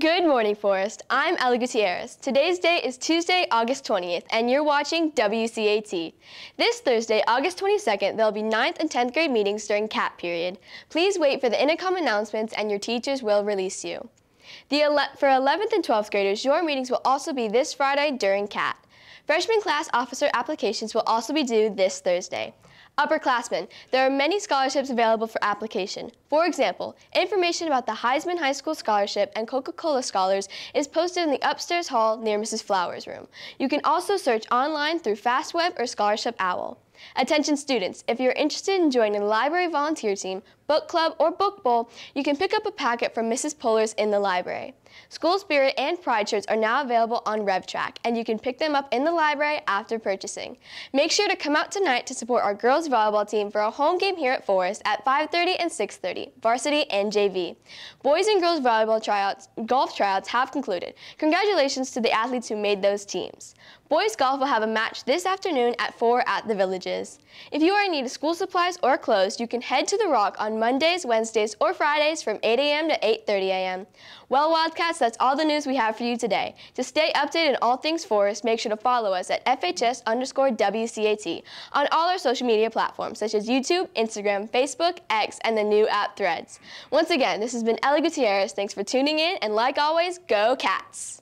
Good morning, Forest. I'm Ellie Gutierrez. Today's date is Tuesday, August 20th, and you're watching WCAT. This Thursday, August 22nd, there'll be 9th and 10th grade meetings during CAT period. Please wait for the intercom announcements and your teachers will release you. The for 11th and 12th graders, your meetings will also be this Friday during CAT. Freshman class officer applications will also be due this Thursday. Upperclassmen, there are many scholarships available for application. For example, information about the Heisman High School Scholarship and Coca-Cola Scholars is posted in the upstairs hall near Mrs. Flowers' room. You can also search online through FastWeb or Scholarship Owl. Attention students, if you're interested in joining the library volunteer team, book club, or book bowl, you can pick up a packet from Mrs. Pullers in the library. School Spirit and Pride shirts are now available on RevTrak, and you can pick them up in the library after purchasing. Make sure to come out tonight to support our girls volleyball team for a home game here at Forest at 5.30 and 6.30, varsity and JV. Boys and girls volleyball tryouts, golf tryouts have concluded. Congratulations to the athletes who made those teams. Boys golf will have a match this afternoon at 4 at the Villages. If you are in need of school supplies or clothes, you can head to the Rock on Mondays, Wednesdays, or Fridays from 8 a.m. to 8.30 a.m. Well, Wildcats, that's all the news we have for you today. To stay updated on all things Forest, make sure to follow us at FHS underscore WCAT on all our social media platforms, such as YouTube, Instagram, Facebook, X, and the new app Threads. Once again, this has been Ellie Gutierrez. Thanks for tuning in, and like always, go Cats!